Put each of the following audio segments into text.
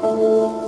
Música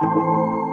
Música